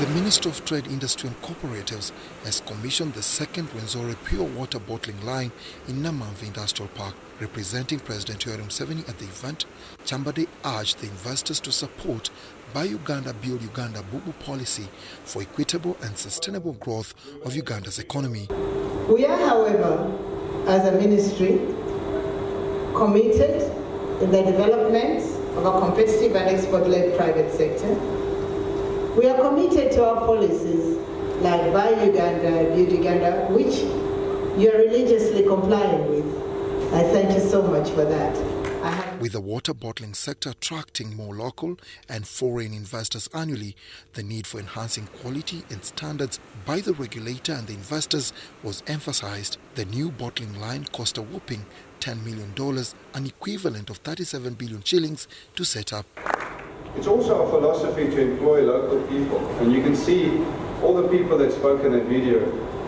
The Minister of Trade, Industry and Cooperatives has commissioned the second Rwenzori pure water bottling line in Namanve Industrial Park. Representing President Yoweri Museveni at the event, Kyambadde urged the investors to support Buy Uganda Build Uganda Bubu policy for equitable and sustainable growth of Uganda's economy. We are, however, as a ministry, committed in the development of a competitive and export-led private sector. We are committed to our policies like Buy Uganda, Build Uganda, which you are religiously complying with. I thank you so much for that. With the water bottling sector attracting more local and foreign investors annually, the need for enhancing quality and standards by the regulator and the investors was emphasized. The new bottling line cost a whopping $10 million, an equivalent of 37 billion shillings, to set up. It's also a philosophy to employ local people, and you can see all the people that spoke in that video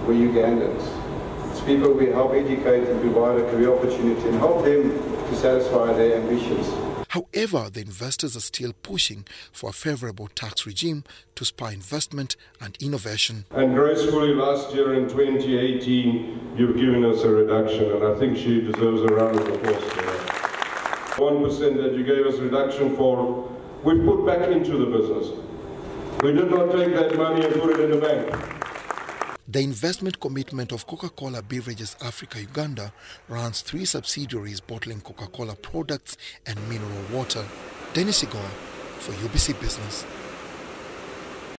were Ugandans. It's people we help educate and provide a career opportunity and help them to satisfy their ambitions. However, the investors are still pushing for a favorable tax regime to spur investment and innovation. And gracefully, last year in 2018, you've given us a reduction, and I think she deserves a round of applause for that. 1% that you gave us reduction for we've put back into the business. We did not take that money and put it in the bank. The investment commitment of Coca-Cola Beverages Africa Uganda runs three subsidiaries bottling Coca-Cola products and mineral water. Dennis Sigoa for UBC Business.